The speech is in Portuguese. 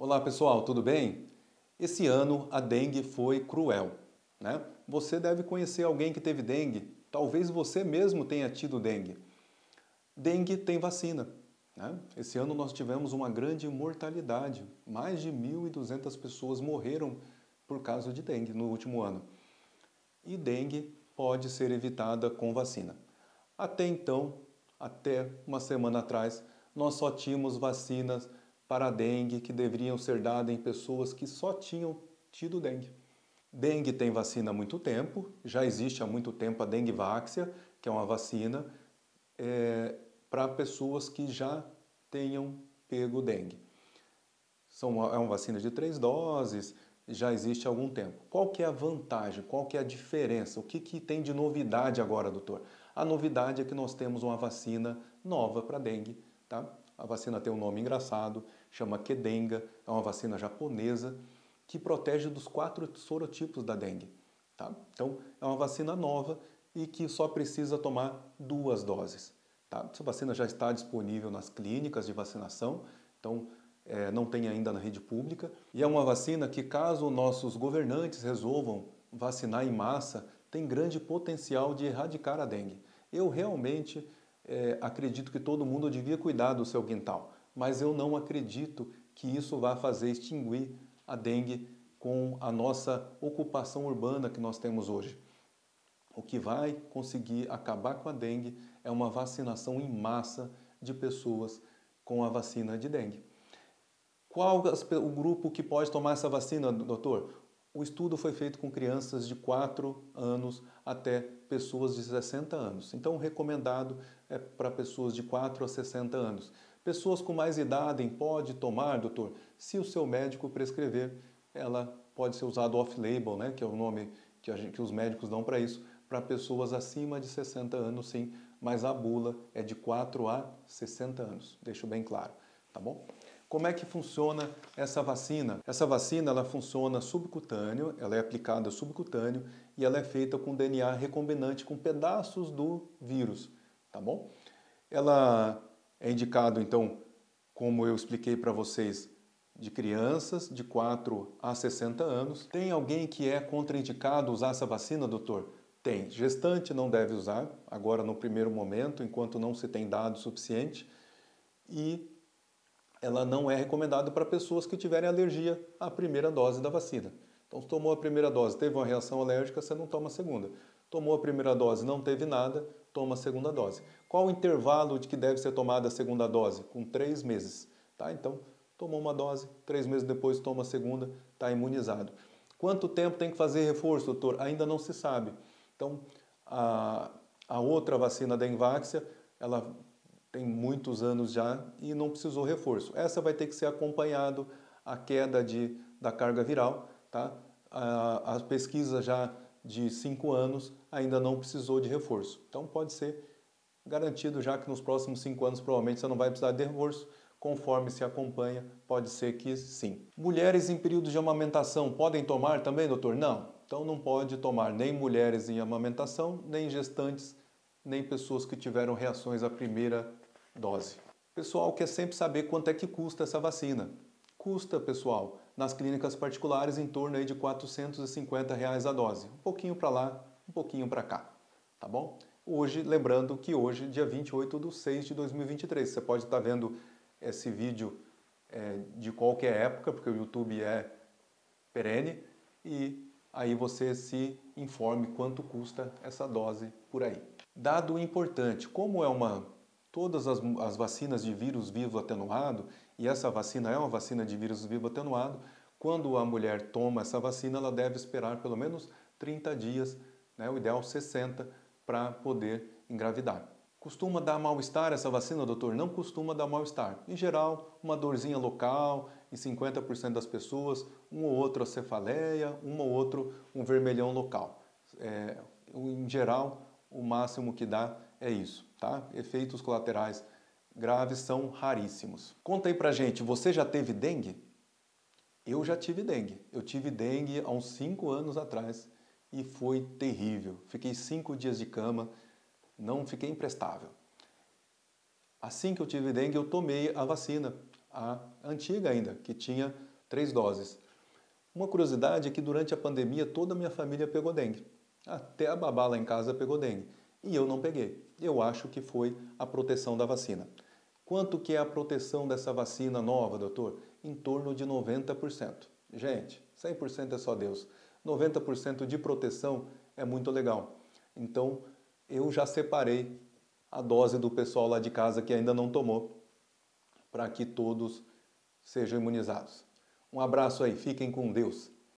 Olá pessoal, tudo bem? Esse ano a dengue foi cruel, né? Você deve conhecer alguém que teve dengue, talvez você mesmo tenha tido dengue. Dengue tem vacina. Né? Esse ano nós tivemos uma grande mortalidade, mais de 1.200 pessoas morreram por causa de dengue no último ano. E dengue pode ser evitada com vacina. Até então, até uma semana atrás, nós só tínhamos vacinas para a dengue que deveriam ser dadas em pessoas que só tinham tido dengue. Dengue tem vacina há muito tempo, já existe há muito tempo a dengue váxia, que é uma vacina é, para pessoas que já tenham pego dengue. São, é uma vacina de três doses, já existe há algum tempo. Qual que é a vantagem? Qual que é a diferença? O que, que tem de novidade agora, doutor? A novidade é que nós temos uma vacina nova para dengue, tá? A vacina tem um nome engraçado, chama Kedenga, é uma vacina japonesa que protege dos quatro sorotipos da dengue, tá? Então, é uma vacina nova e que só precisa tomar duas doses, tá? Essa vacina já está disponível nas clínicas de vacinação, então é, não tem ainda na rede pública. E é uma vacina que, caso nossos governantes resolvam vacinar em massa, tem grande potencial de erradicar a dengue. Eu realmente é, acredito que todo mundo devia cuidar do seu quintal, mas eu não acredito que isso vá fazer extinguir a dengue com a nossa ocupação urbana que nós temos hoje. O que vai conseguir acabar com a dengue é uma vacinação em massa de pessoas com a vacina de dengue. Qual o grupo que pode tomar essa vacina, doutor? O estudo foi feito com crianças de 4 anos até pessoas de 60 anos. Então, o recomendado é para pessoas de 4 a 60 anos. Pessoas com mais idade pode tomar, doutor, se o seu médico prescrever, ela pode ser usada off-label, né, que é o nome que, gente, que os médicos dão para isso, para pessoas acima de 60 anos, sim, mas a bula é de 4 a 60 anos, deixo bem claro, tá bom? Como é que funciona essa vacina? Essa vacina ela funciona subcutâneo, ela é aplicada subcutâneo e ela é feita com DNA recombinante com pedaços do vírus, tá bom? Ela é indicado então, como eu expliquei para vocês, de crianças de 4 a 60 anos. Tem alguém que é contraindicado usar essa vacina, doutor? Tem. Gestante não deve usar, agora no primeiro momento, enquanto não se tem dado suficiente. E ela não é recomendada para pessoas que tiverem alergia à primeira dose da vacina. Então, se tomou a primeira dose, teve uma reação alérgica, você não toma a segunda. Tomou a primeira dose, não teve nada, toma a segunda dose. Qual o intervalo de que deve ser tomada a segunda dose? Com três meses. Tá? Então, tomou uma dose, três meses depois toma a segunda, está imunizado. Quanto tempo tem que fazer reforço, doutor? Ainda não se sabe. Então, a, a outra vacina da Envaxia, ela tem muitos anos já e não precisou reforço. Essa vai ter que ser acompanhado a queda de, da carga viral, tá? A, a pesquisa já de cinco anos ainda não precisou de reforço. Então pode ser garantido já que nos próximos cinco anos provavelmente você não vai precisar de reforço, conforme se acompanha, pode ser que sim. Mulheres em período de amamentação podem tomar também, doutor? Não. Então não pode tomar nem mulheres em amamentação, nem gestantes nem pessoas que tiveram reações à primeira dose. O pessoal quer sempre saber quanto é que custa essa vacina. Custa, pessoal, nas clínicas particulares em torno aí de 450 reais a dose. Um pouquinho para lá, um pouquinho para cá, tá bom? Hoje, lembrando que hoje, dia 28 de 6 de 2023, você pode estar vendo esse vídeo é, de qualquer época, porque o YouTube é perene, e aí você se informe quanto custa essa dose por aí. Dado importante, como é uma todas as, as vacinas de vírus vivo atenuado, e essa vacina é uma vacina de vírus vivo atenuado, quando a mulher toma essa vacina, ela deve esperar pelo menos 30 dias, né, o ideal 60, para poder engravidar. Costuma dar mal-estar essa vacina, doutor? Não costuma dar mal-estar. Em geral, uma dorzinha local, em 50% das pessoas, um ou outro a cefaleia, um ou outro um vermelhão local. É, em geral, o máximo que dá é isso, tá? Efeitos colaterais graves são raríssimos. Conta aí pra gente, você já teve dengue? Eu já tive dengue. Eu tive dengue há uns 5 anos atrás e foi terrível. Fiquei 5 dias de cama, não fiquei imprestável. Assim que eu tive dengue, eu tomei a vacina, a antiga ainda, que tinha três doses. Uma curiosidade é que durante a pandemia toda a minha família pegou dengue. Até a babá lá em casa pegou dengue. E eu não peguei. Eu acho que foi a proteção da vacina. Quanto que é a proteção dessa vacina nova, doutor? Em torno de 90%. Gente, 100% é só Deus. 90% de proteção é muito legal. Então, eu já separei a dose do pessoal lá de casa que ainda não tomou, para que todos sejam imunizados. Um abraço aí, fiquem com Deus.